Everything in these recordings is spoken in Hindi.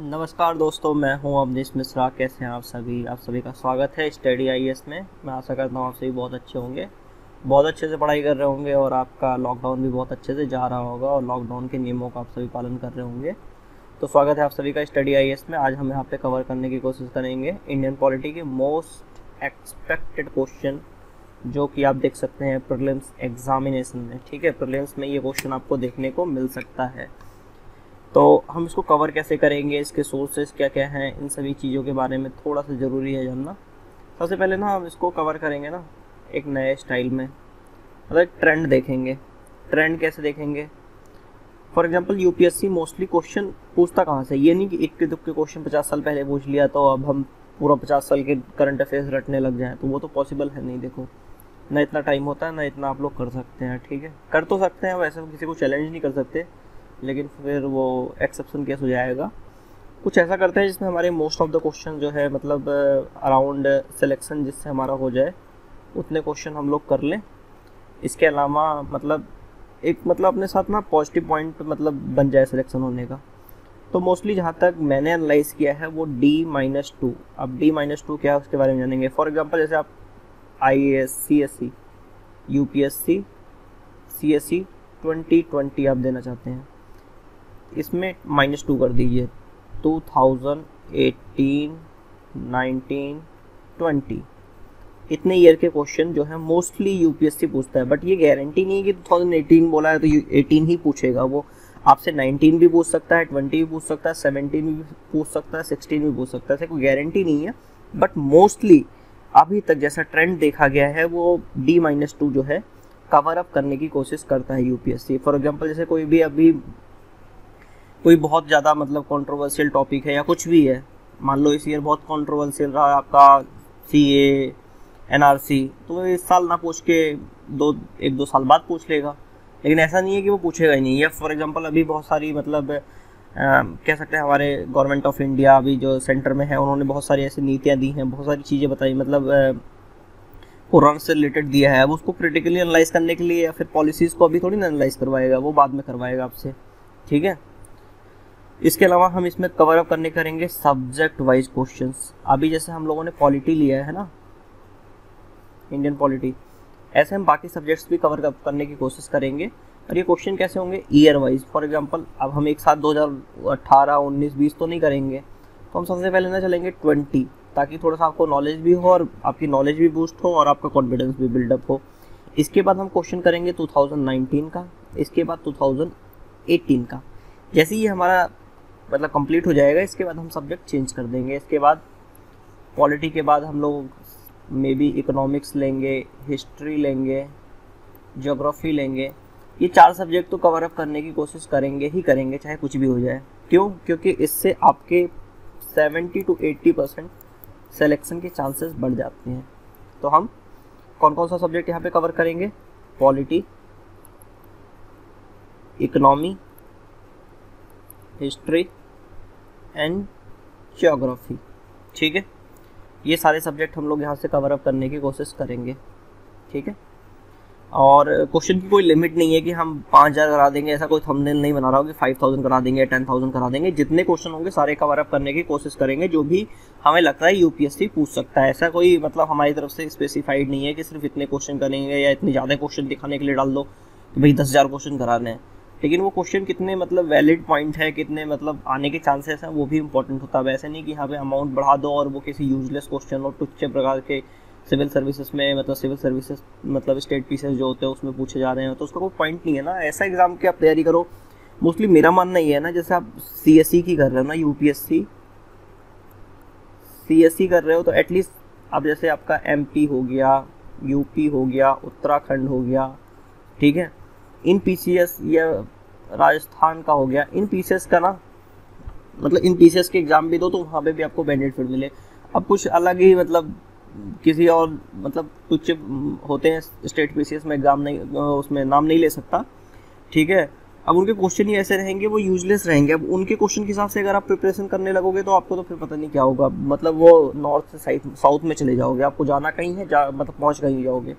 नमस्कार दोस्तों, मैं हूँ अवनीश मिश्रा। कैसे हैं आप सभी? आप सभी का स्वागत है स्टडी आई में। मैं आशा करता हूँ आप सभी बहुत अच्छे होंगे। बहुत अच्छे से पढ़ाई कर रहे होंगे और आपका लॉकडाउन भी बहुत अच्छे से जा रहा होगा और लॉकडाउन के नियमों का आप सभी पालन कर रहे होंगे। तो स्वागत है आप सभी का स्टडी आईएएस में। आज हम यहाँ पे कवर करने की कोशिश करेंगे। इंडियन पॉलिटी के मोस्ट एक्सपेक्टेड क्वेश्चन जो कि आप देख सकते हैं प्रिलिम्स एग्जामिनेशन में। ठीक है प्रिलिम्स में ये क्वेश्चन आपको देखने को मिल सकता है। तो हम इसको कवर कैसे करेंगे, इसके सोर्सेज क्या क्या हैं, इन सभी चीज़ों के बारे में थोड़ा सा ज़रूरी है जानना। सबसे पहले ना हम इसको कवर करेंगे ना, एक नए स्टाइल में। मतलब एक ट्रेंड देखेंगे। ट्रेंड कैसे देखेंगे? For example UPSC mostly question पूछता कहाँ से? ये नहीं कि इक्के दुक्के क्वेश्चन पचास साल पहले पूछ लिया तो अब हम पूरा पचास साल के करंट अफेयर्स रटने लग जाएँ। तो वो तो पॉसिबल है नहीं, देखो। ना इतना टाइम होता है, ना इतना आप लोग कर सकते हैं, ठीक है? कर तो सकते हैं, वैसे हम किसी को चैलेंज नहीं कर सकते। लेकिन फिर वो एक्सेप्शन केस हो जाएगा। कुछ ऐसा करते हैं जिसमें हमारे मोस्ट ऑफ़ द क्वेश्चन जो है मतलब अराउंड सिलेक्शन जिससे हमारा हो जाए, उतने क्वेश्चन हम लोग कर लें। इसके अलावा मतलब एक मतलब अपने साथ ना पॉजिटिव पॉइंट मतलब बन जाए सिलेक्शन होने का। तो मोस्टली जहाँ तक मैंने एनालाइज किया है, वो डी माइनस टू अब डी माइनस टू क्या है, उसके बारे में जानेंगे। फॉर एग्जांपल जैसे आप I A S C S C U P S C C S C twenty twenty आप देना चाहते हैं। इसमें माइनस टू कर दीजिए। Two thousand eighteen nineteen twenty इतने ईयर के क्वेश्चन जो है मोस्टली यूपीएससी पूछता है बट ये गारंटी नहीं है कि 2018 बोला है तो 18 ही पूछेगा वो। आपसे 19 भी पूछ सकता है 20 भी पूछ सकता है 17 भी पूछ सकता है 16 भी पूछ सकता है कोई गारंटी नहीं है। बट मोस्टली अभी तक जैसा ट्रेंड देखा गया है, वो डी माइनस टू जो है कवर अप करने की कोशिश करता है यूपीएससी फॉर एग्ज़ाम्पल जैसे कोई भी अभी कोई बहुत ज़्यादा मतलब कंट्रोवर्शियल टॉपिक है या कुछ भी है मान लो इस ईयर बहुत कंट्रोवर्शियल रहा आपका C A N R C तो इस साल ना पूछ के दो एक दो साल बाद पूछ लेगा। लेकिन ऐसा नहीं है कि वो पूछेगा ही नहीं। या फॉर एग्जांपल अभी बहुत सारी मतलब आ, कह सकते हैं हमारे गवर्नमेंट ऑफ़ इंडिया अभी जो सेंटर में है उन्होंने बहुत सारी ऐसी नीतियाँ दी हैं बहुत सारी चीज़ें बताई मतलब कुरान से रिलेटेड दिया है। अब उसको क्रिटिकली एनालाइज करने के लिए या फिर पॉलिसीज़ को अभी थोड़ी ना एनालाइज करवाएगा वो बाद में करवाएगा आपसे। ठीक है? इसके अलावा हम इसमें कवर अप करने करेंगे सब्जेक्ट वाइज क्वेश्चंस अभी जैसे हम लोगों ने पॉलिटी लिया है ना? इंडियन पॉलिटी ऐसे हम बाकी सब्जेक्ट्स भी कवर अप करने की कोशिश करेंगे। और ये क्वेश्चन कैसे होंगे? ईयर वाइज फॉर एग्जांपल अब हम एक साथ 2018 19 20 तो नहीं करेंगे। तो हम सबसे पहले ना चलेंगे 20 ताकि थोड़ा सा आपको नॉलेज भी हो और आपकी नॉलेज भी बूस्ट हो और आपका कॉन्फिडेंस भी बिल्डअप हो। इसके बाद हम क्वेश्चन करेंगे 2019 का। इसके बाद 2018 का। जैसे ही हमारा मतलब कंप्लीट हो जाएगा, इसके बाद हम सब्जेक्ट चेंज कर देंगे। इसके बाद पॉलिटी के बाद हम लोग मे बी इकोनॉमिक्स लेंगे हिस्ट्री लेंगे जोग्राफ़ी लेंगे। ये चार सब्जेक्ट तो कवर अप करने की कोशिश करेंगे, ही करेंगे, चाहे कुछ भी हो जाए। क्यों? क्योंकि इससे आपके 70 टू 80 परसेंट सेलेक्शन के चांसेस बढ़ जाते हैं। तो हम कौन कौन सा सब्जेक्ट यहाँ पे कवर करेंगे? Polity economy history and geography. ठीक है? ये सारे सब्जेक्ट हम लोग यहाँ से कवर अप करने की कोशिश करेंगे। ठीक है? और क्वेश्चन की कोई लिमिट नहीं है कि हम पाँच हज़ार करा देंगे, ऐसा कोई थंबनेल नहीं बना रहा हो कि फाइव थाउज़ेंड करा देंगे टेन थाउज़ेंड करा देंगे। जितने क्वेश्चन होंगे सारे कवर अप करने की कोशिश करेंगे, जो भी हमें लगता है यूपीएससी पूछ सकता है। ऐसा कोई मतलब हमारी तरफ़ से स्पेसिफाइड नहीं है कि सिर्फ़ इतने क्वेश्चन करेंगे या इतने ज़्यादा क्वेश्चन दिखाने के लिए डाल दो कि भाई दस हज़ार क्वेश्चन कराने हैं। लेकिन वो क्वेश्चन कितने मतलब वैलिड पॉइंट है, कितने मतलब आने के चांसेस हैं, वो भी इंपॉर्टेंट होता है। वैसे नहीं कि यहाँ पे अमाउंट बढ़ा दो और वो किसी यूजलेस क्वेश्चन और टुच्चे प्रकार के सिविल सर्विसेज़ में मतलब सिविल सर्विसेज़ मतलब स्टेट पीसेस जो होते हैं, उसमें पूछे जा रहे हैं। तो उसका कोई पॉइंट नहीं है ना। ऐसा एग्ज़ाम की आप तैयारी करो। मोस्टली मेरा मानना ये है ना, जैसे आप सी एस सी की कर रहे हो ना U P S C C S C कर रहे हो तो एटलीस्ट अब जैसे आपका एम पी हो गया यूपी हो गया, उत्तराखंड हो गया, ठीक है? इन पीसीएस या राजस्थान का हो गया। इन पीसीएस का ना मतलब इन पीसीएस के एग्ज़ाम भी दो तो वहाँ पे भी आपको बेनिफिट मिले। अब कुछ अलग ही मतलब किसी और मतलब कुछ होते हैं स्टेट पीसीएस में एग्ज़ाम नहीं, उसमें नाम नहीं ले सकता। ठीक है? अब उनके क्वेश्चन ही ऐसे रहेंगे, वो यूजलेस रहेंगे। अब उनके क्वेश्चन के हिसाब से अगर आप प्रिपरेशन करने लगोगे तो आपको तो फिर पता नहीं क्या होगा। मतलब वो नॉर्थ से साउथ में चले जाओगे। आपको जाना कहीं है, जा मतलब पहुँच कहीं जाओगे।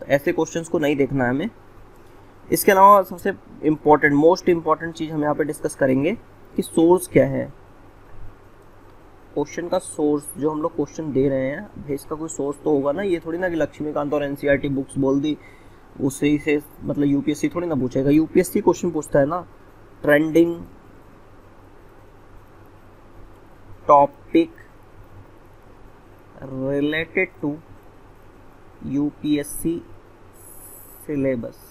तो ऐसे क्वेश्चन को नहीं देखना है हमें। इसके अलावा सबसे इम्पोर्टेंट मोस्ट इंपॉर्टेंट चीज़ हम यहाँ पे डिस्कस करेंगे कि सोर्स क्या है। क्वेश्चन का सोर्स जो हम लोग क्वेश्चन दे रहे हैं, भाई इसका कोई सोर्स तो होगा ना? ये थोड़ी ना कि लक्ष्मीकांत और एनसीईआरटी बुक्स e बोल दी उससे ही से मतलब यूपीएससी थोड़ी ना पूछेगा। यूपीएससी क्वेश्चन पूछता है ना trending topic related to UPSC syllabus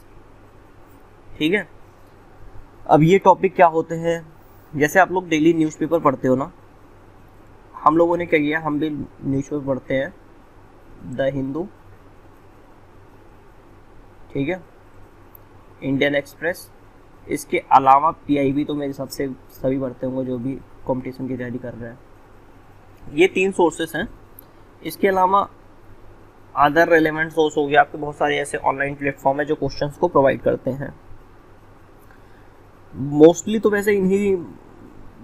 ठीक है? अब ये टॉपिक क्या होते हैं? जैसे आप लोग डेली न्यूज़पेपर पढ़ते हो ना? हम लोगों ने क्या किया? हम भी न्यूज़पेपर पढ़ते हैं। द हिंदू। ठीक है? Indian Express. इसके अलावा पीआईबी तो मेरे हिसाब से सभी पढ़ते होंगे जो भी कंपटीशन की तैयारी कर रहे हैं। ये तीन सोर्सेस हैं। इसके अलावा अदर रेलिवेंट सोर्स हो गया। आपके बहुत सारे ऐसे ऑनलाइन प्लेटफॉर्म है जो क्वेश्चंस को प्रोवाइड करते हैं। मोस्टली तो वैसे इन्हीं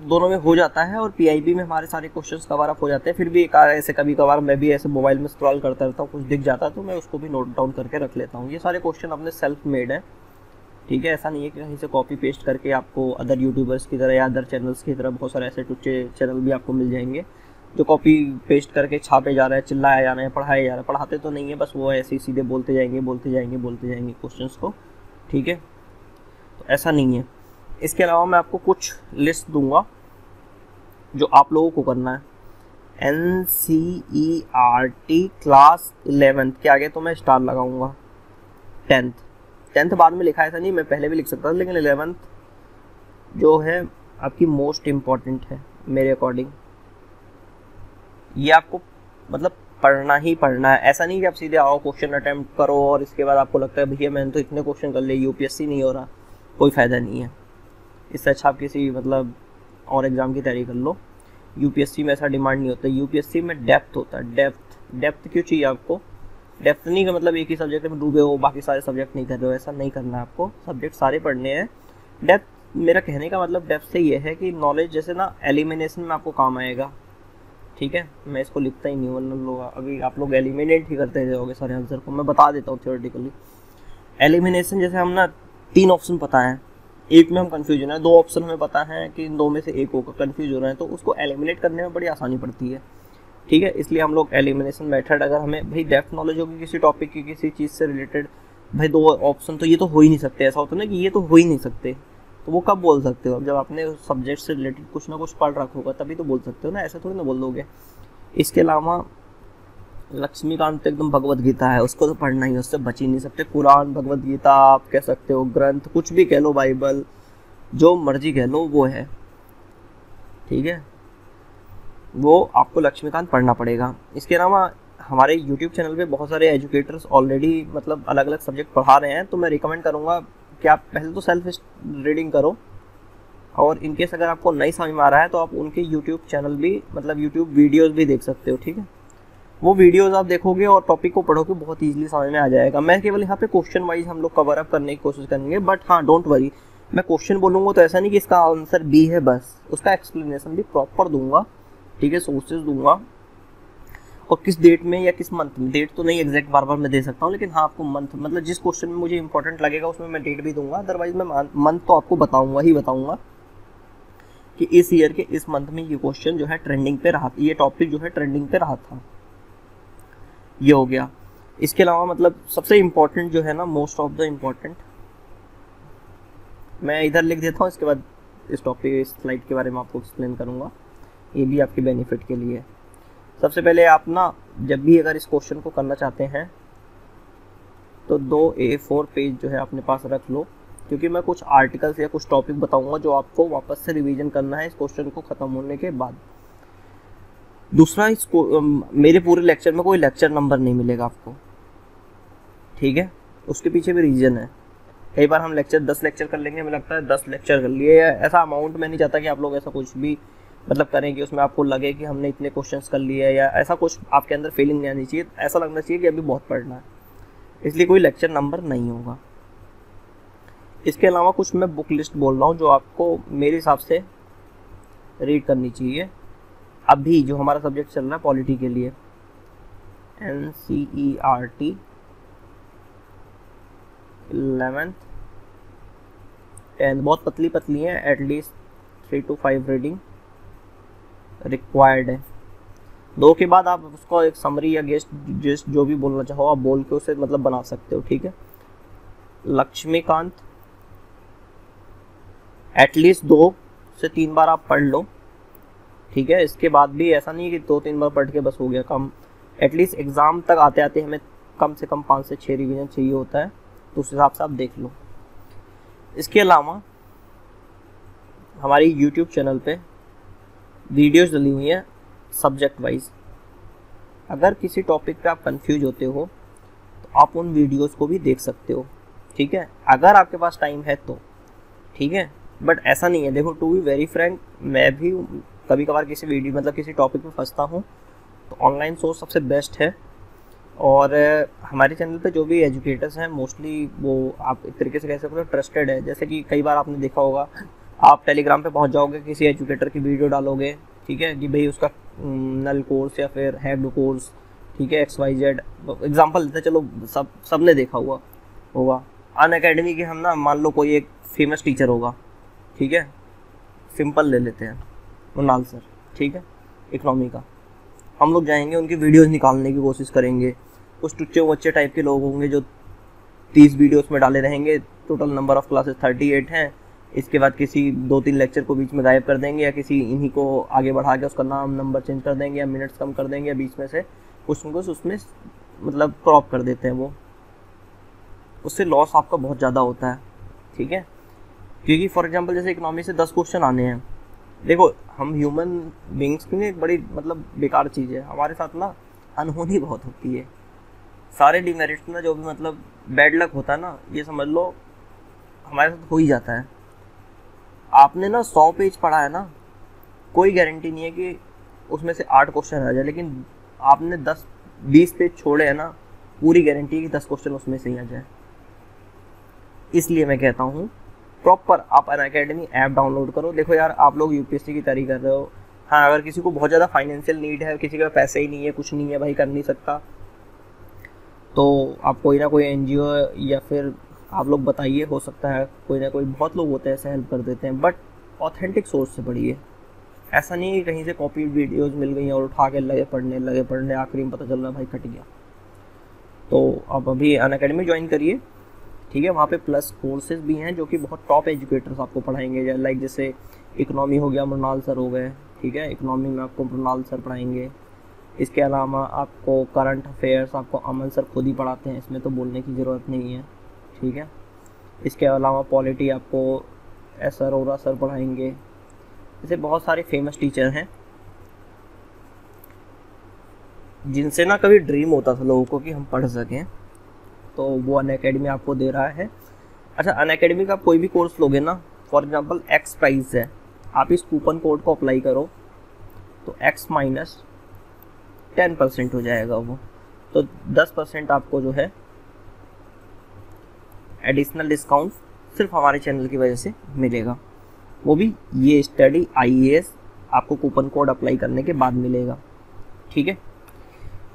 दोनों में हो जाता है और पीआईबी में हमारे सारे क्वेश्चन कवर अप हो जाते हैं। फिर भी एक ऐसे कभी कभार मैं भी ऐसे मोबाइल में स्क्रॉल करता रहता हूँ, कुछ दिख जाता है तो मैं उसको भी नोट डाउन करके रख लेता हूँ। ये सारे क्वेश्चन अपने सेल्फ मेड है। ठीक है, ऐसा नहीं है कि कहीं से कॉपी पेस्ट करके आपको अदर यूट्यूबर्स की तरह या अदर चैनल्स की तरह बहुत सारे ऐसे टुच्चे चैनल भी आपको मिल जाएँगे। जो कॉपी पेस्ट करके छापे जा रहे हैं, चिल्लाया जा रहे हैं, पढ़ाए जा रहे हैं, पढ़ाते तो नहीं है, बस वो ऐसे ही सीधे बोलते जाएँगे बोलते जाएँगे बोलते जाएँगे क्वेश्चंस को। ठीक है? तो ऐसा नहीं है। इसके अलावा मैं आपको कुछ लिस्ट दूँगा जो आप लोगों को करना है। N C E R T class eleventh के आगे तो मैं स्टार लगाऊँगा। टेंथ टेंथ बाद में लिखा ऐसा नहीं, मैं पहले भी लिख सकता था, लेकिन इलेवेंथ जो है आपकी मोस्ट इंपॉर्टेंट है, मेरे अकॉर्डिंग ये आपको मतलब पढ़ना ही पढ़ना है। ऐसा नहीं कि आप सीधे आओ क्वेश्चन अटैम्प्ट करो और इसके बाद आपको लगता है, भैया मैंने तो इतने क्वेश्चन कर लिए यूपीएससी नहीं हो रहा। कोई फ़ायदा नहीं है। इससे अच्छा आप किसी मतलब और एग्ज़ाम की तैयारी कर लो। यूपीएससी में ऐसा डिमांड नहीं होता। यूपीएससी में डेप्थ होता है। डेप्थ डेप्थ क्यों चाहिए आपको? डेप्थ नहीं का मतलब एक ही सब्जेक्ट में डूबे हो, बाकी सारे सब्जेक्ट नहीं कर रहे हो। ऐसा नहीं करना है आपको। सब्जेक्ट सारे पढ़ने हैं। डेप्थ मेरा कहने का मतलब डेप्थ से ये है कि नॉलेज जैसे ना एलिमिनेशन में आपको काम आएगा। ठीक है? मैं इसको लिखता ही नहीं वरना लोग अभी आप लोग एलिमिनेट ही करते जाओगे सारे आंसर को। मैं बता देता हूँ थियोरेटिकली एलिमिनेशन जैसे हम ना तीन ऑप्शन पता है। एक में हम कन्फ्यूज़न है दो ऑप्शन हमें पता है कि इन दो में से एक होगा कन्फ्यूज़ हो रहे हैं तो उसको एलिमिनेट करने में बड़ी आसानी पड़ती है। ठीक है? इसलिए हम लोग एलिमिनेशन मेथड अगर हमें भाई डेप्थ नॉलेज होगी किसी टॉपिक की, किसी चीज़ से रिलेटेड भाई दो ऑप्शन तो ये तो हो ही नहीं सकते। ऐसा होता ना कि ये तो हो ही नहीं सकते। तो वो कब बोल सकते हो? जब आपने सब्जेक्ट से रिलेटेड कुछ ना कुछ पढ़ रखा होगा, तभी तो बोल सकते हो ना? ऐसे थोड़ी ना बोल दोगे। इसके अलावा लक्ष्मीकांत तो एकदम भगवत गीता है, उसको तो पढ़ना ही उससे बच ही नहीं सकते। कुरान, भगवत गीता, आप कह सकते हो, ग्रंथ, कुछ भी कह लो, बाइबल, जो मर्ज़ी कह लो, वो है। ठीक है? वो आपको लक्ष्मीकांत पढ़ना पड़ेगा। इसके अलावा हमारे यूट्यूब चैनल पे बहुत सारे एजुकेटर्स ऑलरेडी मतलब अलग अलग सब्जेक्ट पढ़ा रहे हैं तो मैं रिकमेंड करूँगा कि आप पहले तो सेल्फ रीडिंग करो। और इनकेस अगर आपको नहीं समझ में आ रहा है तो आप उनके यूट्यूब चैनल भी मतलब यूट्यूब वीडियोस भी देख सकते हो, ठीक है? वो वीडियोस आप देखोगे और टॉपिक को पढ़ोगे, बहुत ईजिली समझ में आ जाएगा। मैं केवल यहाँ पे क्वेश्चन वाइज हम लोग कवर अप करने की कोशिश करेंगे बट हाँ डोंट वरी मैं क्वेश्चन बोलूँगा तो ऐसा नहीं कि इसका आंसर बी है बस। उसका एक्सप्लेनेशन भी प्रॉपर दूँगा, ठीक है सोर्सेज दूँगा। और किस डेट में या किस मंथ में? डेट तो नहीं एग्जैक्ट बार बार मैं दे सकता हूँ, लेकिन हाँ आपको मंथ मतलब जिस क्वेश्चन में मुझे इंपॉर्टेंट लगेगा, उसमें मैं डेट भी दूँगा। अदरवाइज़ मैं मंथ तो आपको बताऊँगा, ही बताऊँगा कि इस ईयर के इस मंथ में ये क्वेश्चन जो है ट्रेंडिंग पे रहा, ये टॉपिक जो है ट्रेंडिंग पे रहा था। ये हो गया। इसके अलावा मतलब सबसे इम्पोर्टेंट जो है ना मोस्ट ऑफ़ द इम्पोर्टेंट मैं इधर लिख देता हूँ, इसके बाद इस टॉपिक इस स्लाइड के बारे में आपको एक्सप्लेन करूँगा। ये भी आपके बेनिफिट के लिए। सबसे पहले आप ना, जब भी अगर इस क्वेश्चन को करना चाहते हैं तो दो ए फोर पेज जो है अपने पास रख लो। क्योंकि मैं कुछ आर्टिकल्स या कुछ टॉपिक बताऊँगा जो आपको वापस से रिवीजन करना है इस क्वेश्चन को ख़त्म होने के बाद। दूसरा इसको मेरे पूरे लेक्चर में कोई लेक्चर नंबर नहीं मिलेगा आपको। ठीक है? उसके पीछे भी रीज़न है। कई बार हम लेक्चर दस लेक्चर कर लेंगे, हमें लगता है दस लेक्चर कर लिए। ऐसा अमाउंट मैं नहीं चाहता कि आप लोग ऐसा कुछ भी मतलब करें कि उसमें आपको लगे कि हमने इतने क्वेश्चन कर लिए या ऐसा कुछ आपके अंदर फीलिंग नहीं आनी चाहिए। ऐसा लगना चाहिए कि अभी बहुत पढ़ना है। इसलिए कोई लेक्चर नंबर नहीं होगा। इसके अलावा कुछ मैं बुक लिस्ट बोल रहा हूँ जो आपको मेरे हिसाब से रीड करनी चाहिए। अभी जो हमारा सब्जेक्ट चल रहा है पॉलिटी के लिए N C E R T eleventh tenth बहुत पतली पतली है at least three two five reading required है। दो के बाद आप उसको एक समरी या गेस्ट जिस जो भी बोलना चाहो, आप बोल के उसे मतलब बना सकते हो, ठीक है? लक्ष्मीकांत एटलीस्ट दो से तीन बार आप पढ़ लो। ठीक है? इसके बाद भी ऐसा नहीं है कि दो तीन बार पढ़ के बस हो गया कम। एटलीस्ट एग्ज़ाम तक आते आते हमें कम से कम पाँच से छः रिवीजन चाहिए होता है। तो उस हिसाब से आप देख लो। इसके अलावा, हमारी यूट्यूब चैनल पे वीडियोस डली हुई हैं सब्जेक्ट वाइज अगर किसी टॉपिक पे आप कंफ्यूज होते हो तो आप उन वीडियोस को भी देख सकते हो। ठीक है? अगर आपके पास टाइम है तो। ठीक है? बट ऐसा नहीं है। देखो टू बी वेरी फ्रेंक मैं भी कभी कभार किसी वीडियो मतलब किसी टॉपिक में फंसता हूँ तो ऑनलाइन सोर्स सबसे बेस्ट है। और हमारे चैनल पे जो भी एजुकेटर्स हैं मोस्टली वो आप एक तरीके से कह सकते हो ट्रस्टेड है। जैसे कि कई बार आपने देखा होगा, आप टेलीग्राम पे पहुँच जाओगे, किसी एजुकेटर की वीडियो डालोगे, ठीक है, कि भाई उसका नल कोर्स या फिर हैड कोर्स ठीक है एक्स वाई जेड एग्ज़ाम्पल देते चलो, सब सबने देखा हुआ, होगा। अन अकेडमी के हम ना, मान लो कोई एक फ़ेमस टीचर होगा, ठीक है सिंपल ले लेते हैं। मुनाल सर, ठीक है? इकनॉमी का। हम लोग जाएँगे, उनकी वीडियोस निकालने की कोशिश करेंगे। कुछ टुच्चे वच्चे टाइप के लोग होंगे जो तीस वीडियोस में डाले रहेंगे। Total number of classes thirty eight हैं। इसके बाद किसी दो तीन लेक्चर को बीच में गायब कर देंगे या किसी इन्हीं को आगे बढ़ा के उसका नाम नंबर चेंज कर देंगे या मिनट्स कम कर देंगे या बीच में से कुछ न कुछ उसमें मतलब क्रॉप कर देते हैं वो। उससे लॉस आपका बहुत ज़्यादा होता है, ठीक है? क्योंकि फॉर एग्ज़ाम्पल जैसे इकनॉमी से दस क्वेश्चन आने हैं। देखो, हम ह्यूमन बींग्स की एक बड़ी मतलब बेकार चीज़ है। हमारे साथ ना अनहोनी बहुत होती है। सारे डिमेरिट्स ना जो भी मतलब बैड लक होता है ना, ये समझ लो, हमारे साथ हो ही जाता है। आपने ना सौ पेज पढ़ा है ना, कोई गारंटी नहीं है कि उसमें से आठ क्वेश्चन आ जाए, लेकिन आपने दस, बीस पेज छोड़े हैं ना, पूरी गारंटी है कि दस क्वेश्चन उसमें से ही आ जाए। इसलिए मैं कहता हूँ प्रॉपर आप अन अकेडमी ऐप डाउनलोड करो। देखो यार, आप लोग यूपीएससी की तैयारी कर रहे हो। हाँ अगर किसी को बहुत ज़्यादा फाइनेंशियल नीड है, किसी के पास पैसे ही नहीं है, कुछ नहीं है, भाई कर नहीं सकता। तो आप कोई ना कोई एनजीओ या फिर आप लोग बताइए, हो सकता है कोई ना कोई, बहुत लोग होते हैं ऐसे हेल्प कर देते हैं बट ऑथेंटिक सोर्स से पढ़िए। ऐसा नहीं है कहीं से कॉपी वीडियोज़ मिल गई और उठा के लगे पढ़ने लगे पढ़ने, आखिरी में पता चल रहा भाई कट गया। तो आप अभी अन अकेडमी ज्वाइन करिए। ठीक है, वहाँ पे प्लस कोर्सेज भी हैं जो कि बहुत टॉप एजुकेटर्स आपको पढ़ाएँगे लाइक जैसे इकोनॉमी हो गया, मृणाल सर हो गए, ठीक है इकोनॉमी में आपको मृणाल सर पढ़ाएँगे। इसके अलावा आपको करंट अफेयर्स आपको अमन सर खुद ही पढ़ाते हैं, इसमें तो बोलने की ज़रूरत नहीं है, ठीक है। इसके अलावा पॉलिटी आपको एस अरोरा सर पढ़ाएँगे। ऐसे बहुत सारे फ़ेमस टीचर हैं, जिनसे ना कभी ड्रीम होता था लोगों को कि हम पढ़ सकें। तो वो अन अकेडमी आपको दे रहा है। अच्छा अन अकेडमी का कोई भी कोर्स लोगे ना फॉर एग्ज़ाम्पल एक्स प्राइस है। आप इस कूपन कोड को अप्लाई करो तो एक्स माइनस टेन परसेंट हो जाएगा वो। तो दस परसेंट आपको जो है एडिशनल डिस्काउंट सिर्फ़ हमारे चैनल की वजह से मिलेगा। वो भी ये स्टडी आईएएस आपको कूपन कोड अप्लाई करने के बाद मिलेगा। ठीक है?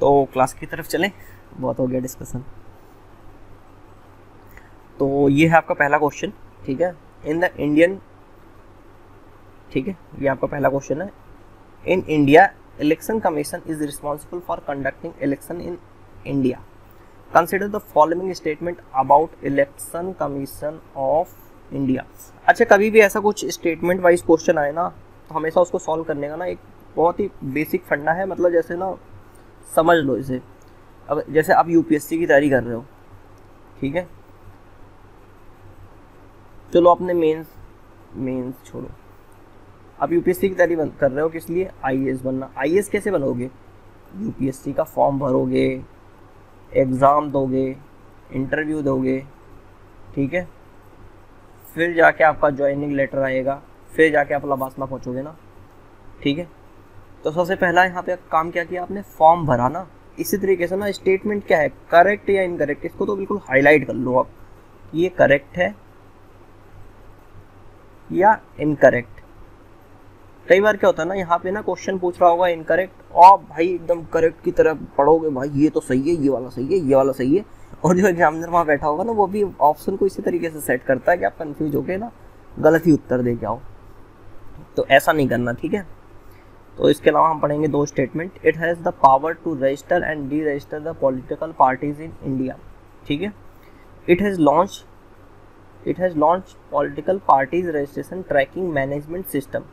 तो क्लास की तरफ़ चलें। बहुत हो गया डिस्कशन तो ये है आपका पहला क्वेश्चन ठीक है? इन द इंडियन ठीक है? ये आपका पहला क्वेश्चन है। In India election commission is responsible for conducting election in India consider the following statement about election commission of India अच्छा कभी भी ऐसा कुछ स्टेटमेंट वाइज क्वेश्चन आए ना तो हमेशा उसको सॉल्व करने का ना एक बहुत ही बेसिक फंडा है। मतलब जैसे ना, समझ लो इसे। अब जैसे आप यूपीएससी की तैयारी कर रहे हो, ठीक है? चलो आपने मेंस मेंस छोड़ो। आप यूपीएससी की तैयारी कर रहे हो किस लिए? आईएएस बनना। आईएएस कैसे बनोगे? यूपीएससी का फॉर्म भरोगे एग्ज़ाम दोगे इंटरव्यू दोगे, ठीक है? फिर जाके आपका ज्वाइनिंग लेटर आएगा। फिर जाके आप लबासना पहुँचोगे ना। ठीक है? तो सबसे पहला यहाँ पे काम क्या किया आपने? फॉर्म भरा ना। इसी तरीके से ना स्टेटमेंट क्या है? करेक्ट या इनकरेक्ट इसको तो बिल्कुल हाईलाइट कर लो आप। ये करेक्ट है। या इनकरेक्ट कई बार क्या होता है ना, यहाँ पे ना क्वेश्चन पूछ रहा होगा इनकरेक्ट और भाई एकदम करेक्ट की तरह पढ़ोगे भाई ये तो सही है, ये वाला सही है, ये वाला सही है। और जो एग्जामिनर वहाँ बैठा होगा ना, वो भी ऑप्शन को इसी तरीके से सेट करता है कि आप कन्फ्यूज़ हो ना गलत ही उत्तर दे जाओ तो ऐसा नहीं करना, ठीक है? तो इसके अलावा हम पढ़ेंगे दो statement it has the power to register and deregister the political parties in India ठीक है? It has launch it has launch political parties registration tracking management system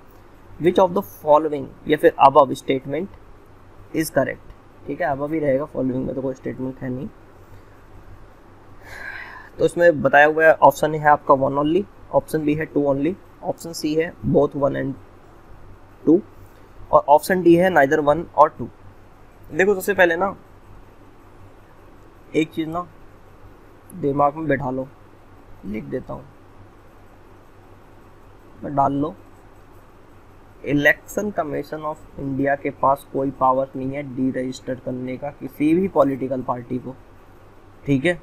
which of the following या फिर अब स्टेटमेंट इज़ करेक्ट ठीक है अब भी रहेगा फॉलोइंग में तो कोई स्टेटमेंट है नहीं। तो इसमें बताया हुआ है ऑप्शन है आपका वन ओनली ऑप्शन बी है टू ओनली ऑप्शन सी है बोथ वन एंड टू और ऑप्शन डी है नाइदर वन और टू देखो सबसे पहले ना, एक चीज़ ना दिमाग में बैठा लो। लिख देता हूँ। मैं डाल लो। इलेक्शन कमीशन ऑफ़ इंडिया के पास कोई पावर नहीं है डी रजिस्टर करने का किसी भी पॉलिटिकल पार्टी को। ठीक है?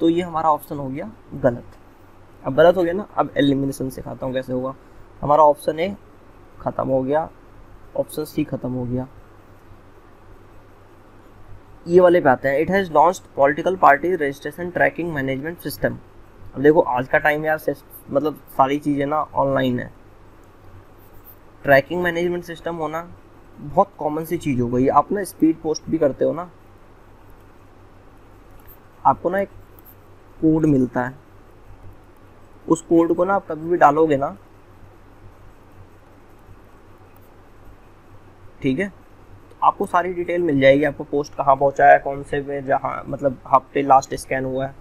तो ये हमारा ऑप्शन हो गया गलत। अब गलत हो गया ना? अब एलिमिनेशन सिखाता हूँ कैसे होगा? हमारा ऑप्शन ए ख़त्म हो गया ऑप्शन सी ख़त्म हो गया। ये वाले पे आते हैं। It has launch political party registration tracking management system अब देखो, आज का टाइम यार मतलब सारी चीज़ें ना ऑनलाइन है। ट्रैकिंग मैनेजमेंट सिस्टम होना बहुत कॉमन सी चीज़ हो गई। आप ना स्पीड पोस्ट भी करते हो ना, आपको ना एक कोड मिलता है। उस कोड को ना आप कभी भी डालोगे ना, ठीक है? आपको सारी डिटेल मिल जाएगी, आपको पोस्ट कहाँ पहुँचा है, कौन से में जहाँ मतलब हफ़्ते लास्ट स्कैन हुआ है।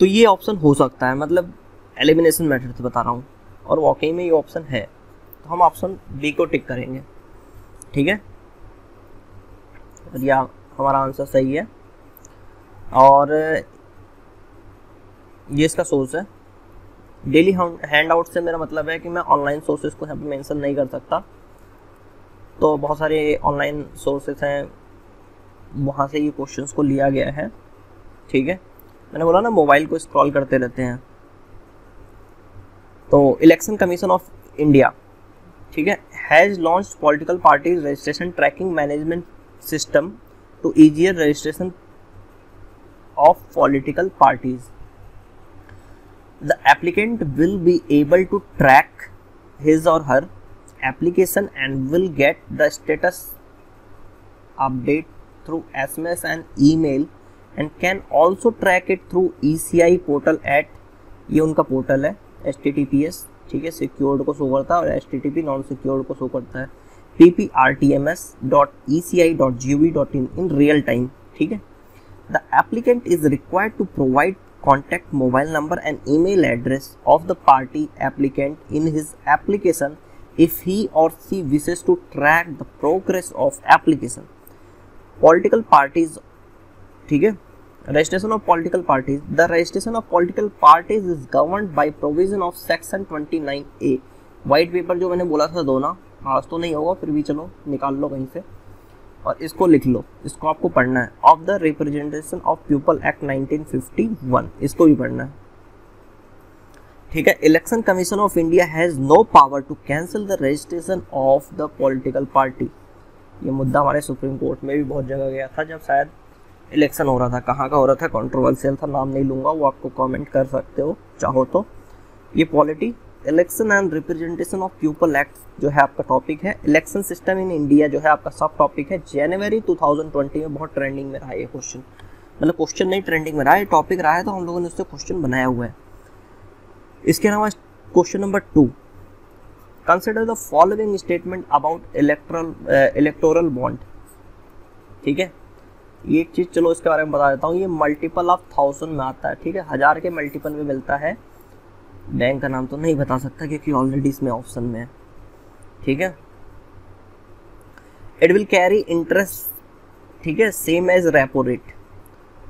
तो ये ऑप्शन हो सकता है मतलब एलिमिनेशन मेथड से बता रहा हूँ। और वाकई में ये ऑप्शन है। तो हम ऑप्शन बी को टिक करेंगे। ठीक है? या हमारा आंसर सही है। और ये इसका सोर्स है। डेली हैंड आउट से मेरा मतलब है कि मैं ऑनलाइन सोर्सेज को यहाँ पे मेंशन नहीं कर सकता। तो बहुत सारे ऑनलाइन सोर्सेस हैं। वहाँ से ये क्वेश्चंस को लिया गया है। ठीक है? मैंने बोला ना मोबाइल को स्क्रॉल करते रहते हैं। तो इलेक्शन कमीशन ऑफ़ इंडिया ठीक है? Has launch political parties registration tracking management system to easier registration of political parties the applicant will be able to track his or her application and will get application update through S M S and email and can also track it through E C I portal at ये उनका पोर्टल है S T T P S ठीक है सिक्योर्ड को शो करता है और S T T P non secured को शो करता है। P P R T M S dot E C I dot G O V dot in in real time ठीक है? The applicant is required to provide contact mobile number and email address of the party applicant in his application if he or she wishes to track the progress of application political parties ठीक है registration of political parties the registration of political parties is governed by provision of section 29a white paper जो मैंने बोला था दो ना आज तो नहीं होगा फिर भी चलो निकाल लो कहीं से और इसको लिख लो इसको आपको पढ़ना है of the representation of people act 1951 इसको भी पढ़ना है ठीक है election commission of India has no power to cancel the registration of the political party ये मुद्दा हमारे सुप्रीम कोर्ट में भी बहुत जगह गया था जब शायद इलेक्शन हो रहा था। कहाँ का हो रहा था? कॉन्ट्रोवर्सियल था, नाम नहीं लूँगा, वो आपको कमेंट कर सकते हो, चाहो तो। ये polity election and representation of people act जो है आपका टॉपिक है। इलेक्शन सिस्टम इन इंडिया जो है आपका सब टॉपिक है। जनवरी 2020 में बहुत ट्रेंडिंग में रहा ये क्वेश्चन मतलब क्वेश्चन नहीं ट्रेंडिंग में रहा है टॉपिक रहा है तो हम लोगों ने उससे क्वेश्चन बनाया हुआ है। इसके अलावा question number two consider the following statement about electoral electoral bond ठीक है? ये एक चीज़, चलो इसके बारे में बता देता हूँ। ये मल्टीपल ऑफ़ थाउज़ेंड में आता है, ठीक है? हज़ार के मल्टीपल में मिलता है। बैंक का नाम तो नहीं बता सकता क्योंकि ऑलरेडी इसमें ऑप्शन में है। ठीक है? इट विल कैरी इंटरेस्ट ठीक है? सेम एज रेपो रेट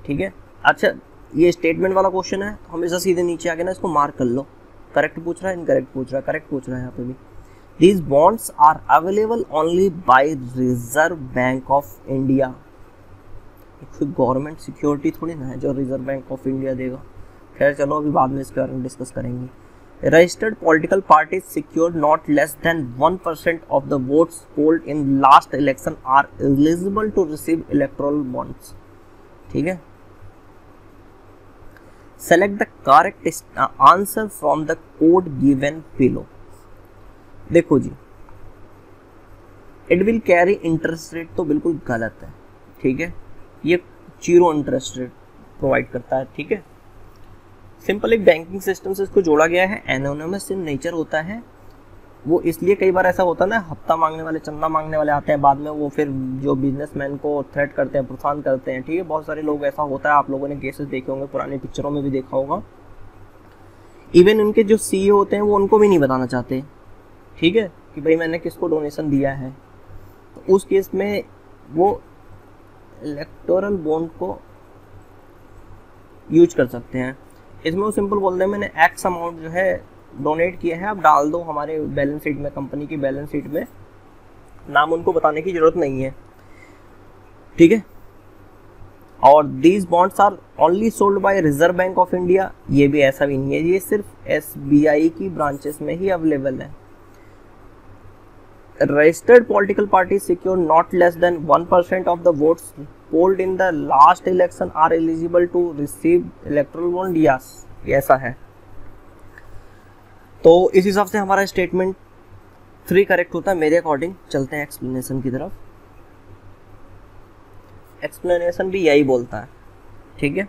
ठीक है? अच्छा ये स्टेटमेंट वाला क्वेश्चन है तो हमेशा सीधे नीचे आके ना इसको मार्क कर लो। करेक्ट पूछ रहा है इनकरेक्ट पूछ रहा है करेक्ट पूछ रहा है यहाँ पे भी। These bonds are available only by Reserve Bank of India government security थोड़ी ना है जो रिज़र्व बैंक ऑफ़ इंडिया देगा। खैर, चलो अभी बाद में इसके बारे में डिस्कस करेंगे। Registered political party secure not less than one percent of the votes polled in last election are eligible to receive electoral bonds ठीक है? Select the correct answer from the code given below देखो जी। It will carry interest rate तो बिल्कुल गलत है। ठीक है? ये ज़ीरो इंटरेस्ट रेट प्रोवाइड करता है, ठीक है? सिंपल एक बैंकिंग सिस्टम से इसको जोड़ा गया है। एनोनमस इन नेचर होता है। वो इसलिए कई बार ऐसा होता है ना, हफ़्ता मांगने वाले, चंदा मांगने वाले आते हैं, बाद में वो फिर जो बिजनेसमैन को थ्रेट करते हैं, प्रोत्साहन करते हैं, ठीक है? बहुत सारे लोग ऐसा होता है, आप लोगों ने केसेस देखे होंगे, पुरानी पिक्चरों में भी देखा होगा। इवन उनके जो सी होते हैं, वो उनको भी नहीं बताना चाहते, ठीक है? कि भाई मैंने किसको डोनेशन दिया है। तो उस केस में वो इलेक्टोरल बॉन्ड को यूज़ कर सकते हैं। इसमें वो सिंपल बोलते हैं, मैंने एक्स अमाउंट जो है डोनेट किए हैं। आप डाल दो हमारे बैलेंस शीट में, कंपनी की बैलेंस शीट में। नाम उनको बताने की ज़रूरत नहीं है। ठीक है? और these bonds are only sold by Reserve Bank of India ये भी ऐसा भी नहीं है। ये सिर्फ़ एसबीआई की ब्रांचेस में ही अवेलेबल है। Registered political party secure not less than one percent of the votes polled in the last election are eligible to receive electoral bond yes ऐसा है। तो इस हिसाब से हमारा स्टेटमेंट थ्री करेक्ट होता है। मेरे अकॉर्डिंग चलते हैं एक्सप्लेनेशन की तरफ़। एक्सप्लेनेशन भी यही बोलता है। ठीक है?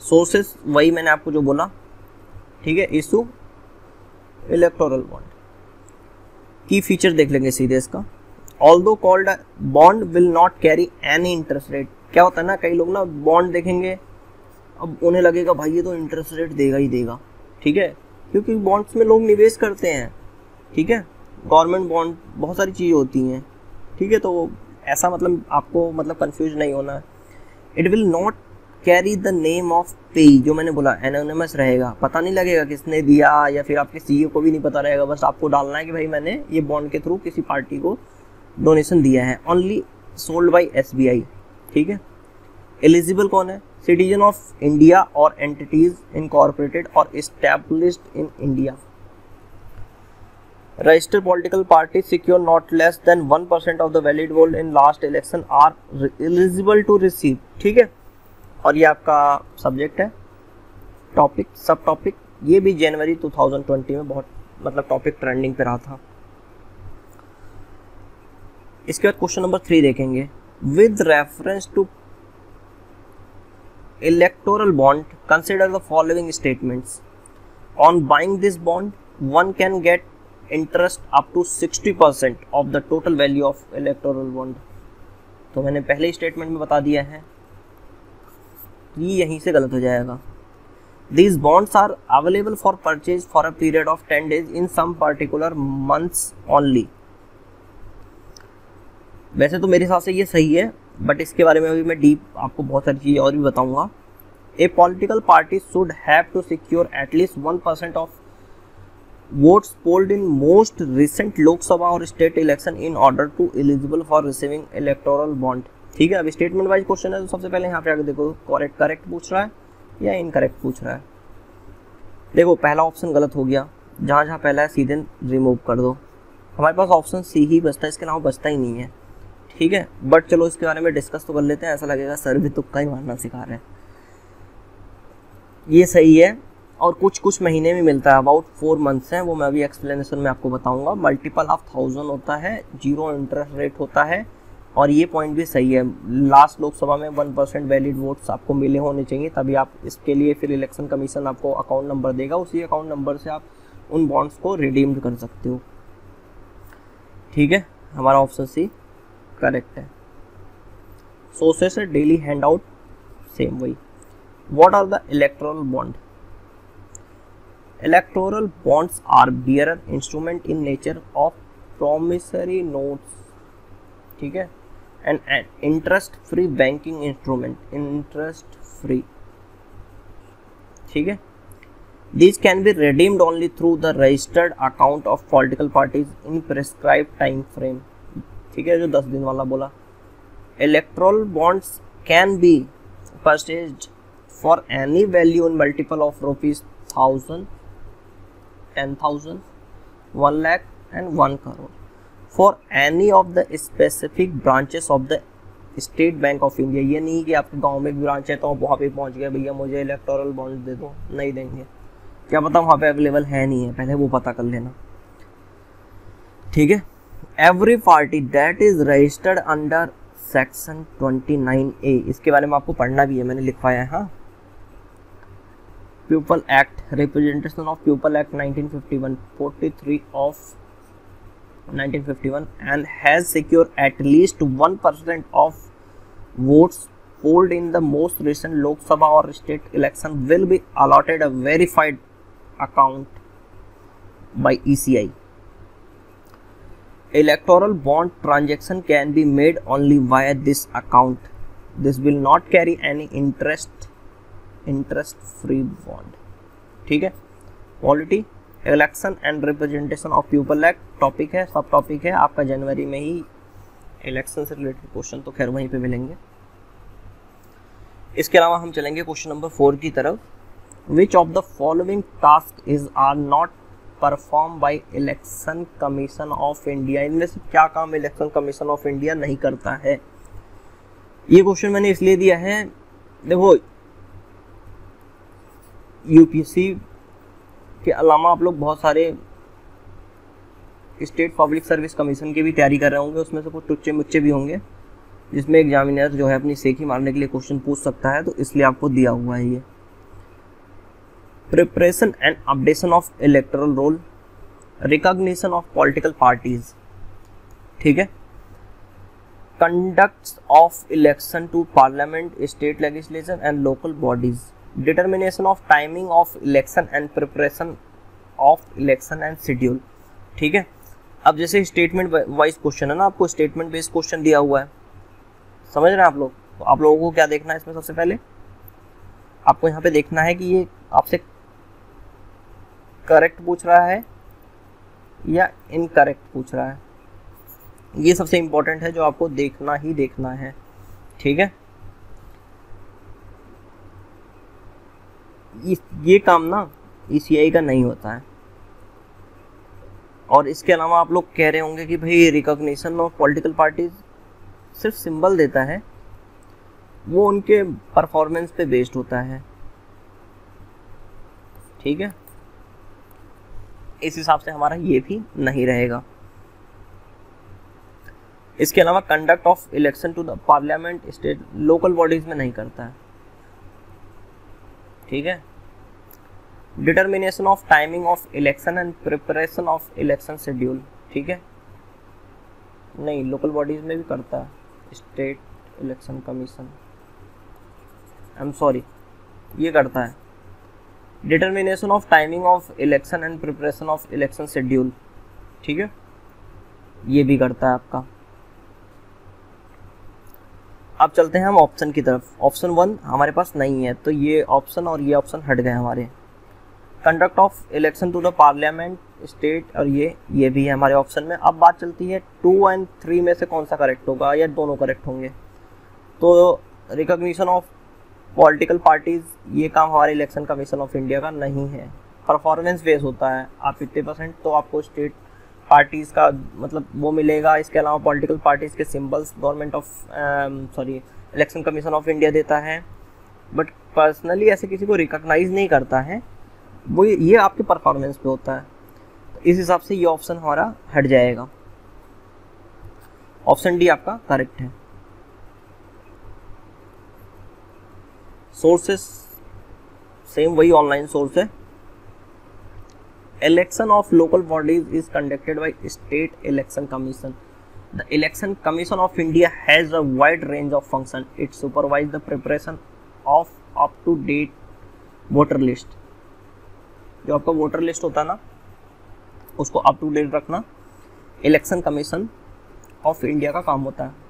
सोर्सेस वही मैंने आपको जो बोला। ठीक है? इशू इलेक्टोरल बॉन्ड की फीचर देख लेंगे सीधे इसका। Although called bond will not carry any interest rate क्या होता है ना, कई लोग ना बॉन्ड देखेंगे। अब उन्हें लगेगा, भाई, ये तो इंटरेस्ट रेट देगा ही देगा। ठीक है? क्योंकि बॉन्ड्स में लोग निवेश करते हैं। ठीक है? गवर्नमेंट बॉन्ड बहुत सारी चीज़ें होती हैं। ठीक है? तो ऐसा मतलब आपको मतलब कंफ्यूज नहीं होना। It will not carry the name of payee जो मैंने बोला एनोनिमस रहेगा। पता नहीं लगेगा किसने दिया या फिर आपके सीईओ को भी नहीं पता रहेगा। बस आपको डालना है कि भाई मैंने ये बॉन्ड के थ्रू किसी पार्टी को डोनेशन दिया है। ओनली सोल्ड बाई एस ठीक है? एलिजिबल कौन है? सिटीजन ऑफ़ इंडिया और एंटिटीज इनकॉर्पोरेटेड और established in India. Registered political party secure not less than one percent of the valid polled in last election are eligible to receive ठीक है? और ये आपका सब्जेक्ट है। टॉपिक सब टॉपिक ये भी जनवरी 2020 में बहुत मतलब टॉपिक ट्रेंडिंग पे रहा था। इसके बाद क्वेश्चन नंबर थ्री देखेंगे। With reference to electoral bond consider the following statements on buying this bond one can get interest up to 60 percent of the total value of electoral bond तो मैंने पहले स्टेटमेंट में बता दिया है। ये यहीं से गलत हो जाएगा। These bonds are available for purchase for a period of ten days in some particular months only वैसे तो मेरे हिसाब से ये सही है। बट इसके बारे में अभी मैं डीप आपको बहुत सारी चीज़ें और भी बताऊँगा। A political party should have to secure at least one percent of votes polled in most recent Lok Sabha और state election in order to eligible for receiving electoral bond ठीक है अब स्टेटमेंट वाइज क्वेश्चन है तो सबसे पहले यहाँ पे आगे देखो करेक्ट करेक्ट पूछ रहा है या इनकरेक्ट पूछ रहा है? देखो, पहला ऑप्शन गलत हो गया। जहाँ जहाँ पहला है, सीधे रिमूव कर दो। हमारे पास ऑप्शन सी ही बचता है, इसके अलावा बचता ही नहीं है। ठीक है? बट चलो इसके बारे में डिस्कस तो कर लेते हैं। ऐसा लगेगा सर भी तुक्का ही मारना सिखा रहे हैं। ये सही है। और कुछ कुछ महीने में मिलता है। अबाउट फोर मंथ्स हैं। वो मैं अभी एक्सप्लेनेशन में आपको बताऊँगा। मल्टीपल ऑफ़ थाउज़ेंड होता है। ज़ीरो इंटरेस्ट रेट होता है। और ये पॉइंट भी सही है। लास्ट लोकसभा में वन परसेंट वैलिड वोट्स आपको मिले होने चाहिए। तभी आप इसके लिए फिर इलेक्शन कमीशन आपको अकाउंट नंबर देगा। उसी अकाउंट नंबर से आप उन बॉन्ड्स को रिडीम कर सकते हो। ठीक है? हमारा ऑप्शन सी करेक्ट है। Sources daily hand out same वही। What are the electoral bond electoral bonds are bearer instrument in nature of promissory notes ठीक है? And interest free banking instrument interest free ठीक है? This can be redeemed only through the registered account of political parties in prescribe time frame ठीक है, जो दस दिन वाला बोला। Electoral bonds can be purchase for any value in multiple of rupees thousand ten thousand one lakh and one crore for any of the specific branches of the State Bank of India ये नहीं कि आपके गाँव में ब्रांच है तो आप वहाँ पे पहुँच गए, भैया, मुझे इलेक्टोरल बॉन्ड दे दो। नहीं देंगे। क्या पता वहाँ पे अवेलेबल है नहीं है, पहले वो पता कर लेना। ठीक है? Every party that is registered under section twenty nine A इसके बारे में आपको पढ़ना भी है, मैंने लिखवाया है people act representation of people act 1951 forty of 1951 and has secure at least one percent of votes polled in the most recent Lok Sabha और state election will be allotted a verified account by E Electoral bond transaction can be made only via this account. This will not carry any interest interest free bond. ठीक है polity election and representation of people act topic है सब टॉपिक है, आपका जनवरी में ही इलेक्शन से रिलेटेड क्वेश्चन तो खैर वहीं पे मिलेंगे इसके अलावा हम चलेंगे क्वेश्चन नंबर फोर की तरफ़ which of the following task is or not perform by election commission of India इनमें से क्या काम इलेक्शन कमीशन ऑफ़ इंडिया नहीं करता है? ये क्वेश्चन मैंने इसलिए दिया है, देखो यूपीएससी के अलावा आप लोग बहुत सारे स्टेट पब्लिक सर्विस कमीशन की भी तैयारी कर रहे होंगे, उसमें से कुछ टुच्चे मुच्चे भी होंगे, जिसमें एग्जामिनर जो है अपनी सेखी मारने के लिए क्वेश्चन पूछ सकता है तो इसलिए आपको दिया हुआ है ये। Preparation and updation of electoral roll recognition of political parties ठीक है? Conduct of election to parliament state legislation and local bodies determination of timing of election and preparation of election and schedule ठीक है? अब जैसे स्टेटमेंट वाइज क्वेश्चन है ना, आपको स्टेटमेंट बेस्ड क्वेश्चन दिया हुआ है। समझ रहे हैं आप लोग? तो आप लोगों को क्या देखना है इसमें सबसे पहले? आपको यहाँ पे देखना है कि ये आपसे करेक्ट पूछ रहा है या इनकरेक्ट पूछ रहा है? ये सबसे इंपॉर्टेंट है जो आपको देखना ही देखना है। ठीक है? ये काम ना ई का नहीं होता है। और इसके अलावा आप लोग कह रहे होंगे कि भाई रिकॉग्निशन ऑफ़ पॉलिटिकल पार्टीज़ सिर्फ़ सिंबल देता है। वो उनके परफॉर्मेंस पे बेस्ड होता है। ठीक है? इस हिसाब से हमारा ये भी नहीं रहेगा। इसके अलावा conduct of election to the parliament state local bodies में नहीं करता है। ठीक है? Determination of timing of election and preparation of election schedule ठीक है? नहीं लोकल बॉडीज में भी करता है। State election commission I am sorry ये करता है। Determination of timing of election and preparation of election schedule ठीक है? ये भी करता है आपका। अब चलते हैं हम ऑप्शन की तरफ़। ऑप्शन वन हमारे पास नहीं है तो ये ऑप्शन और ये ऑप्शन हट गए हमारे। Conduct of election to the parliament state और ये ये भी है हमारे ऑप्शन में। अब बात चलती है टू एंड थ्री में से कौन सा करेक्ट होगा या दोनों करेक्ट होंगे। तो रिकॉग्निशन ऑफ़ पॉलिटिकल पार्टीज़ ये काम हमारे इलेक्शन कमीशन ऑफ़ इंडिया का नहीं है। परफॉर्मेंस बेस होता है। आप इतने परसेंट तो आपको स्टेट पार्टीज़ का मतलब वो मिलेगा। इसके अलावा पॉलिटिकल पार्टीज़ के symbols government of sorry election commission of India देता है। बट पर्सनली ऐसे किसी को रिकॉग्नाइज नहीं करता है। वो ये आपके परफॉर्मेंस पे होता है। तो इस हिसाब से ये ऑप्शन हमारा हट जाएगा। ऑप्शन डी आपका करेक्ट है। सोर्सेस, सेम वही ऑनलाइन सोर्स है। Election of local bodies is conducted by state election commission the election commission of India has a wide range of function it supervise the preparation of up to date voter list जो आपका वोटर लिस्ट होता है ना, उसको अप टू डेट रखना। इलेक्शन कमीशन ऑफ़ इंडिया का काम होता है।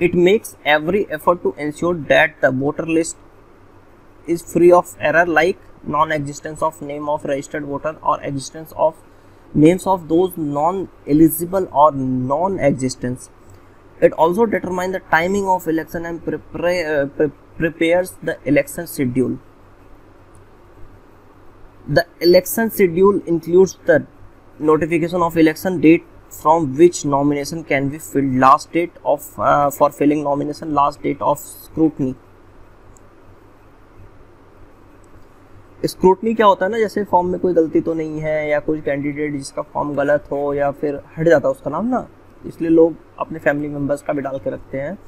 It makes every effort to ensure that the voter list is free of error like non-existence of name of registered voter or existence of names of those non-eligible or non-existence. It also determines the timing of election and prepare, uh, pre prepares the election schedule. The election schedule includes the notification of election date which nomination can be filled. Last date of uh, for filling nomination last date of scrutiny. Scrutiny क्या होता है ना जैसे फॉर्म में कोई गलती तो नहीं है या कोई कैंडिडेट जिसका फॉर्म गलत हो या फिर हट जाता है उसका नाम ना इसलिए लोग अपने फैमिली मेंबर्स का भी डाल के रखते हैं।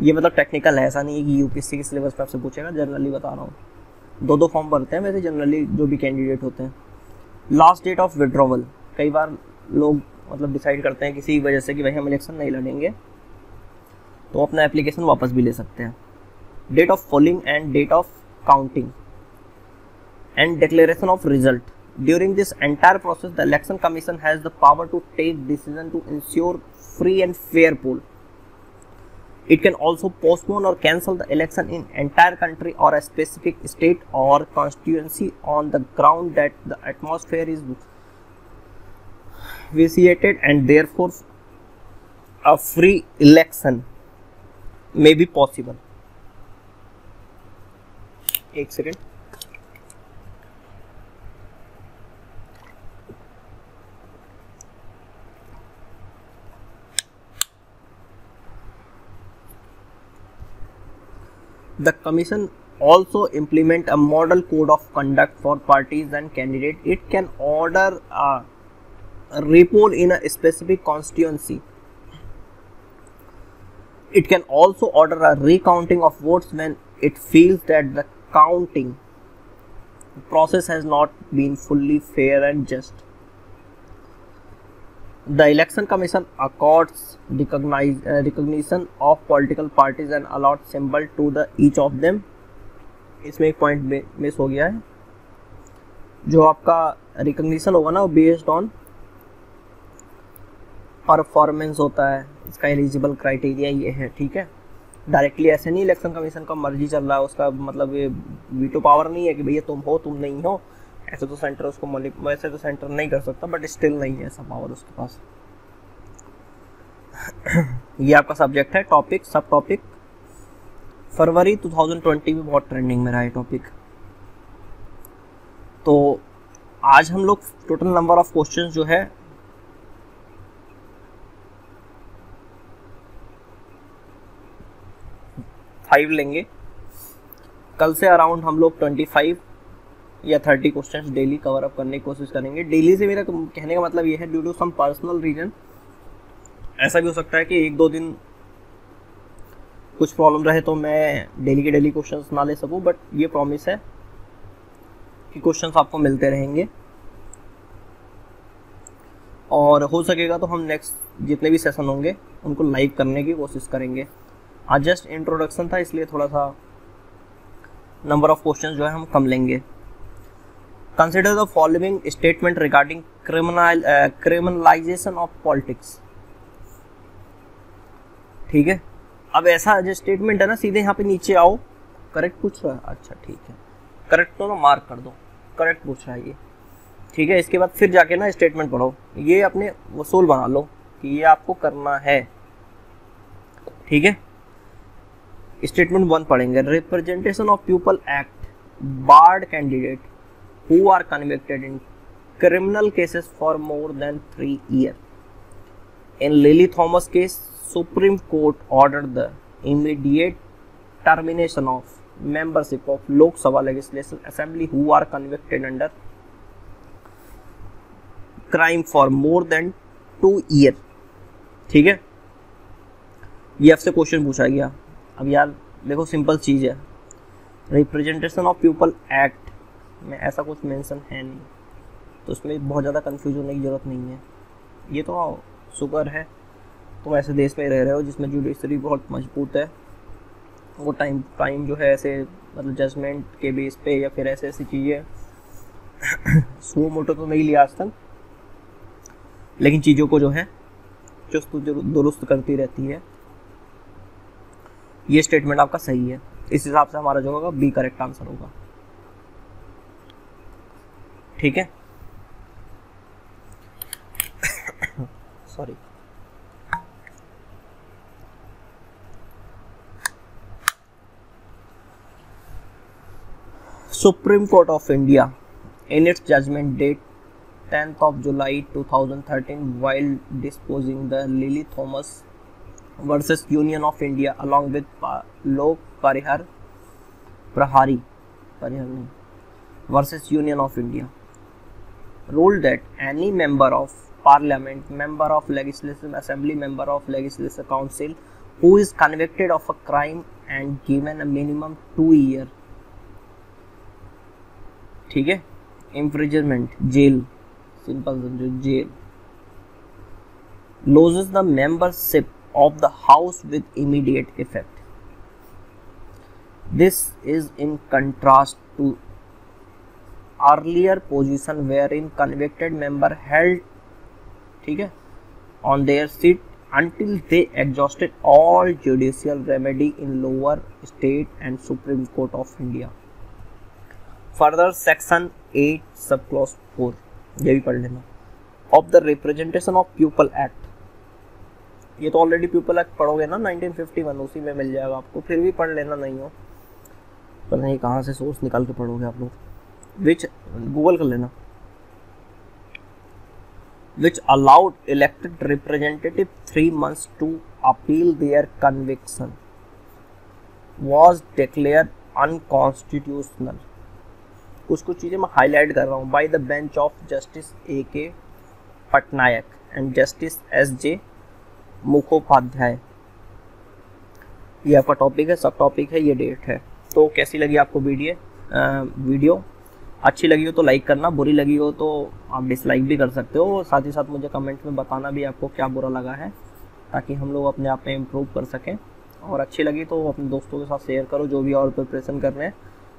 ये मतलब टेक्निकल है ऐसा नहीं है कि यूपीएससी के सिलेबस पर आपसे पूछेगा जनरली बता रहा हूँ। दो दो फॉर्म भरते हैं वैसे जनरली जो भी कैंडिडेट होते हैं। लास्ट डेट ऑफ़ विड्रॉवल कई बार लोग मतलब डिसाइड करते हैं किसी वजह से कि भाई हम इलेक्शन नहीं लड़ेंगे तो अपना एप्लीकेशन वापस भी ले सकते हैं। Date of polling and date of counting and declaration of result during this entire process the election commission has the power to take decision to ensure free and fair poll it can also postpone और cancel the election in entire country और स्पेसिफिक स्टेट और constituency on the ground that the atmosphere is vitiated and therefore a free election may be possible एक second The commission also implement a model code of conduct for parties and candidates. It can order a repoll in a specific constituency. It can also order a recounting of votes when it feels that the counting process has not been fully fair and just. The Election Commission accords recognize, uh, recognition of political parties and allot symbol to the each of them. इसमें एक पॉइंट मिस हो गया है जो आपका रिकग्निशन होगा ना वो बेस्ड ऑन परफॉर्मेंस होता है, इसका एलिजिबल क्राइटेरिया ये है, ठीक है? डायरेक्टली ऐसे नहीं इलेक्शन कमीशन का मर्ज़ी चल रहा है, उसका मतलब ये वीटो पावर नहीं है कि भैया तुम हो, तुम नहीं हो। ऐसे तो सेंटर उसको वैसे तो सेंटर नहीं कर सकता बट स्टिल नहीं है ऐसा पावर उसके पास। ये आपका सब्जेक्ट है टॉपिक सब टॉपिक फरवरी 2020 में बहुत ट्रेंडिंग में रहा है टॉपिक तो आज हम लोग टोटल नंबर ऑफ़ क्वेश्चंस जो है फाइव लेंगे। कल से अराउंड हम लोग ट्वेंटी फाइव या thirty question daily cover up करने की कोशिश करेंगे। डेली से मेरा कहने का मतलब ये है due to some personal reason ऐसा भी हो सकता है कि एक दो दिन कुछ प्रॉब्लम रहे तो मैं डेली के डेली क्वेश्चंस ना ले सकूँ बट ये प्रॉमिस है कि क्वेश्चंस आपको मिलते रहेंगे। और हो सकेगा तो हम नेक्स्ट जितने भी सेशन होंगे, उनको लाइव करने की कोशिश करेंगे। आज जस्ट इंट्रोडक्शन था, इसलिए थोड़ा सा नंबर ऑफ़ क्वेश्चन जो है हम कम लेंगे। Consider the following statement regarding criminal criminalization of politics ठीक है? अब ऐसा जो स्टेटमेंट है ना, सीधे यहाँ पे नीचे आओ। करेक्ट पूछ रहा है? अच्छा ठीक है। करेक्ट तो ना मार्क कर दो। करेक्ट पूछ रहा है ये। ठीक है, इसके बाद फिर जाके ना स्टेटमेंट पढ़ो। ये अपने वसूल बना लो कि ये आपको करना है। ठीक है? स्टेटमेंट वन पढ़ेंगे representation of people act barred candidate who are convicted in criminal cases for more than three year in Lily Thomas case Supreme Court order the immediate termination of membership of Lok Sabha legislation assembly who are convicted under crime for more than two year ठीक है? ये आपसे क्वेश्चन पूछा गया। अब यार, देखो सिंपल चीज़ है। रिप्रेजेंटेशन ऑफ़ पीपल एक्ट में ऐसा कुछ मेंशन है नहीं। तो उसमें बहुत ज़्यादा कन्फ्यूज़ होने की ज़रूरत नहीं है। ये तो शुक्र है, तुम ऐसे देश में रह रहे हो जिसमें जुडिशरी बहुत मज़बूत है। वो टाइम टाइम जो है ऐसे मतलब जजमेंट के बेस पे या फिर ऐसे, ऐसी चीज़ें। स्लो मोटो तो नहीं लिया आज तक। लेकिन चीज़ों को जो है, चुस्त दुरुस्त करती रहती है। ये स्टेटमेंट आपका सही है। इस हिसाब से हमारा जो होगा बी करेक्ट आंसर होगा। ठीक है? Sorry supreme court of India in its judgement date 10th of July 2013 while disposing the Lily Thomas versus union of India along with Lok Parihar Prahari Parihar नहीं versus union of India rule that any member of parliament member of legislative assembly member of legislative council who is convicted of a crime and given a minimum two year ठीक है? Imprisonment jail simple jail loses the membership of the house with immediate effect this is in contrast to earlier position wherein convicted member held ठीक है on their seat until they exhausted all judicial remedy in lower state and supreme court of india further section 8 subclause 4 ये भी पढ़ लेना of the representation of pupil act ये तो ऑलरेडी पीपल एक्ट पढ़ोगे ना 1951 उसी में मिल जाएगा आपको। फिर भी पढ़ लेना, नहीं हो पर नहीं, कहाँ से सोर्स निकाल के पढ़ोगे आप लोग? विच गूगल कर लेना। Which allowed elected representative three months to appeal their conviction was declared unconstitutional कुछ कुछ चीज़ें मैं हाईलाइट कर रहा हूँ। By the bench of justice A K Patnaik and justice S J Mukhopadhyay. ये आपका टॉपिक है सब टॉपिक है, ये डेट है। तो कैसी लगी आपको वीडियो वीडियो अच्छी लगी हो तो लाइक करना, बुरी लगी हो तो आप डिसलाइक भी कर सकते हो। साथ ही साथ मुझे कमेंट में बताना भी आपको क्या बुरा लगा है, ताकि हम लोग अपने आप में इम्प्रूव कर सकें। और अच्छी लगी तो अपने दोस्तों के साथ शेयर करो, जो भी और प्रिपरेशन कर रहे हैं।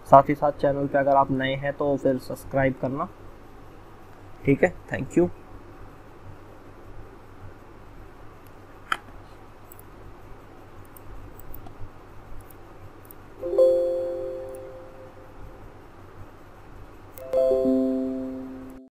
साथ ही साथ चैनल पे अगर आप नए हैं तो फिर सब्सक्राइब करना। ठीक है? Thank you